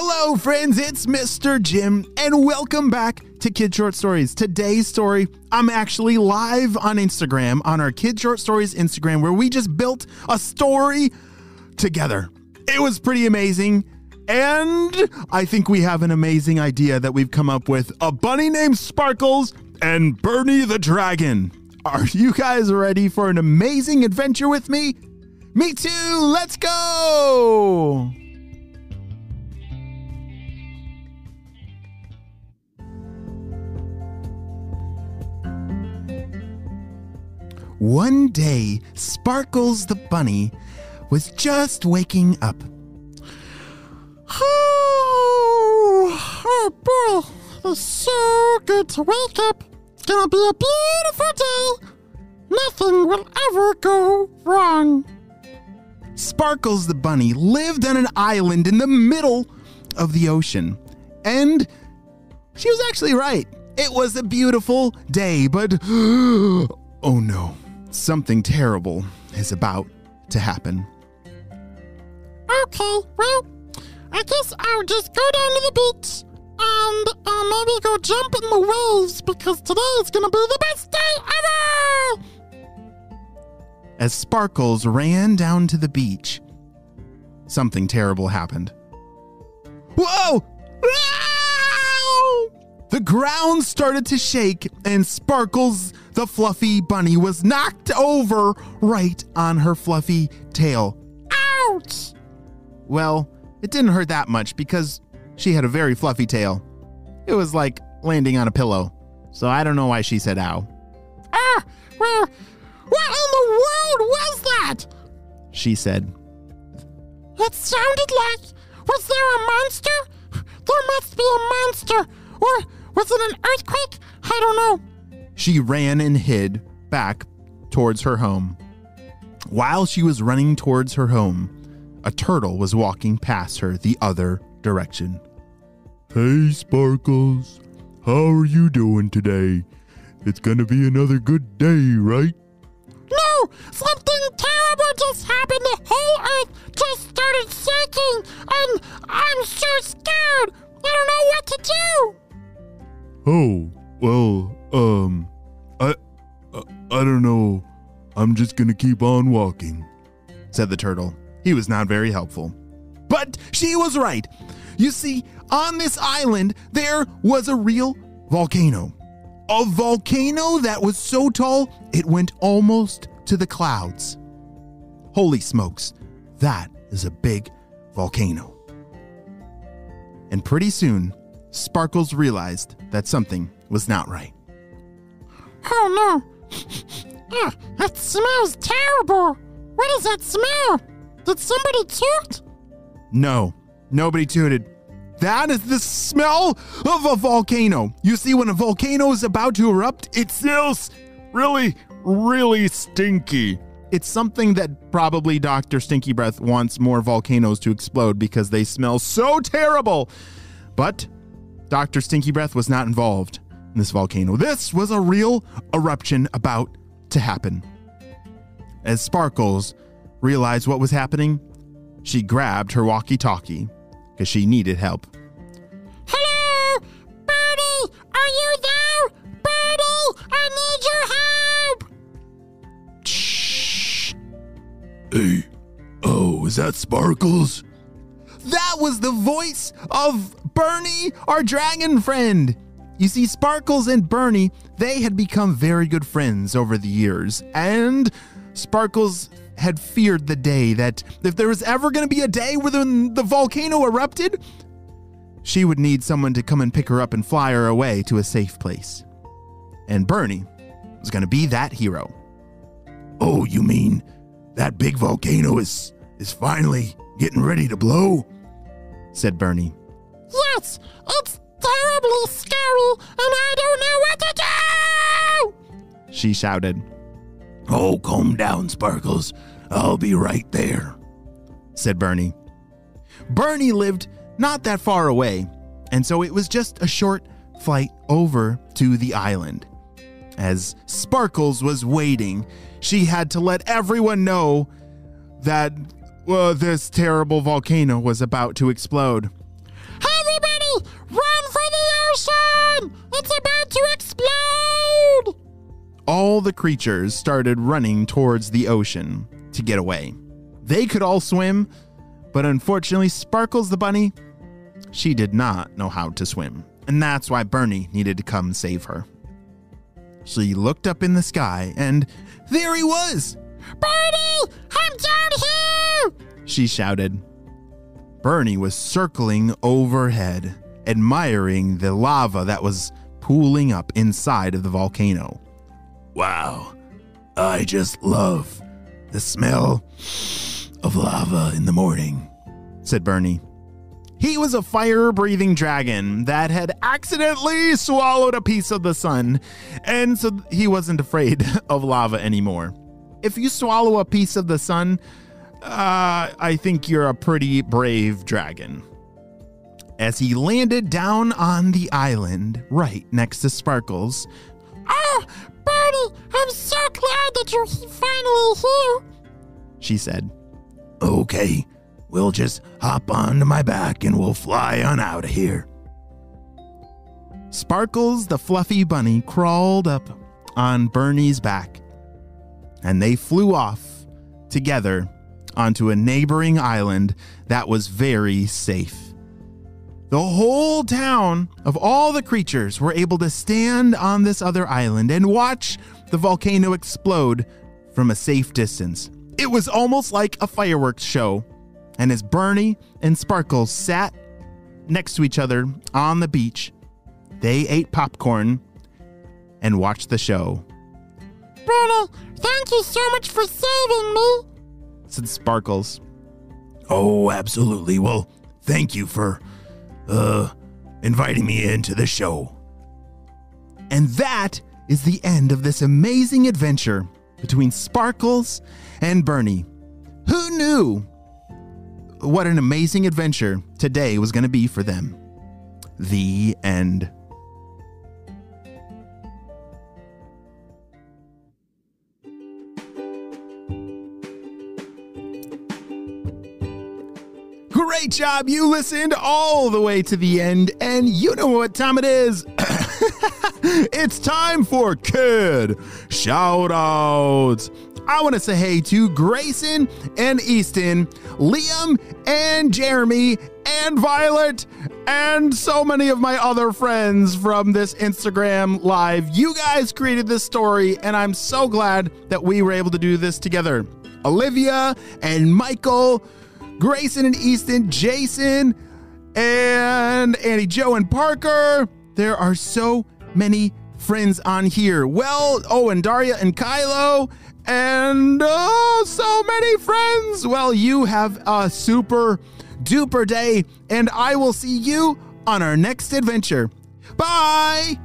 Hello, friends, it's Mr. Jim, and welcome back to Kid Short Stories. Today's story, I'm actually live on Instagram, on our Kid Short Stories Instagram, where we just built a story together. It was pretty amazing. And I think we have an amazing idea that we've come up with a bunny named Sparkles and Bernie the Dragon. Are you guys ready for an amazing adventure with me? Me too, let's go! One day, Sparkles the bunny was just waking up. Oh, oh boy, it's so good to wake up. It's gonna be a beautiful day. Nothing will ever go wrong. Sparkles the bunny lived on an island in the middle of the ocean. And she was actually right. It was a beautiful day, but oh no, something terrible is about to happen. Okay, well, I guess I'll just go down to the beach and uh, maybe go jump in the waves because today is gonna be the best day ever! As Sparkles ran down to the beach, something terrible happened. Whoa! Ow! The ground started to shake, and Sparkles, the fluffy bunny, was knocked over right on her fluffy tail. Ouch! Well, it didn't hurt that much because she had a very fluffy tail. It was like landing on a pillow. So I don't know why she said ow. Ah, well, what in the world was that? She said, It sounded like. Was there a monster? There must be a monster. Or was it an earthquake? I don't know. She ran and hid back towards her home. While she was running towards her home, a turtle was walking past her the other direction. Hey, Sparkles. How are you doing today? It's gonna be another good day, right? No! Something terrible just happened. The whole earth just started shaking. And I'm so scared. I don't know what to do. Oh, well, um, I, I, I don't know. I'm just gonna keep on walking, said the turtle. He was not very helpful. But she was right. You see, on this island, there was a real volcano. A volcano that was so tall, it went almost to the clouds. Holy smokes, that is a big volcano. And pretty soon, Sparkles realized that something was not right. Oh no. Ah, that smells terrible. What is that smell? Did somebody toot? No, nobody tooted. That is the smell of a volcano. You see, when a volcano is about to erupt, it smells really, really stinky. It's something that probably Dr. Stinky Breath wants more volcanoes to explode because they smell so terrible. But Dr. Stinky Breath was not involved in this volcano. This was a real eruption about to happen. As Sparkles realized what was happening, she grabbed her walkie talkie because she needed help. Hello? Bernie, are you there? Bernie, I need your help. Shh. Hey, oh, is that Sparkles? That was the voice of Bernie, our dragon friend. You see, Sparkles and Bernie, they had become very good friends over the years, and Sparkles had feared the day that if there was ever going to be a day where the, the volcano erupted, she would need someone to come and pick her up and fly her away to a safe place. And Bernie was going to be that hero. Oh, you mean that big volcano is is finally getting ready to blow? said Bernie. Yes, it's terribly scary, and I don't know what to do. She shouted. Oh, calm down, Sparkles. I'll be right there, said Bernie. Bernie lived not that far away, and so it was just a short flight over to the island. As Sparkles was waiting, she had to let everyone know that well, this terrible volcano was about to explode. Ocean! It's about to explode! All the creatures started running towards the ocean to get away. They could all swim, but unfortunately, Sparkles the bunny, she did not know how to swim. And that's why Bernie needed to come save her. She looked up in the sky, and there he was! Bernie, I'm down here! She shouted. Bernie was circling overhead, admiring the lava that was pooling up inside of the volcano. Wow, I just love the smell of lava in the morning, said Bernie. He was a fire breathing dragon that had accidentally swallowed a piece of the sun, and so he wasn't afraid of lava anymore. If you swallow a piece of the sun, uh, I think you're a pretty brave dragon. As he landed down on the island right next to Sparkles, Oh, Bernie, I'm so glad that you're finally here. she said, Okay, we'll just hop onto my back and we'll fly on out of here. Sparkles, the fluffy bunny, crawled up on Bernie's back, and they flew off together onto a neighboring island that was very safe. The whole town of all the creatures were able to stand on this other island and watch the volcano explode from a safe distance. It was almost like a fireworks show. And as Bernie and Sparkles sat next to each other on the beach, they ate popcorn and watched the show. Bernie, thank you so much for saving me. Said Sparkles. Oh, absolutely. Well, thank you for uh inviting me into the show. And that is the end of this amazing adventure between Sparkles and Bernie. Who knew what an amazing adventure today was going to be for them? The end. Great job. You listened all the way to the end, and you know what time it is. it's time for kid shout outs. I want to say hey to Grayson and Easton, Liam and Jeremy and Violet, and so many of my other friends from this Instagram live. You guys created this story, and I'm so glad that we were able to do this together. Olivia and Michael, Grayson and Easton, Jason, and Annie Joe and Parker. There are so many friends on here. Well, oh, and Daria and Kylo, and oh, so many friends. Well, you have a super duper day, and I will see you on our next adventure. Bye.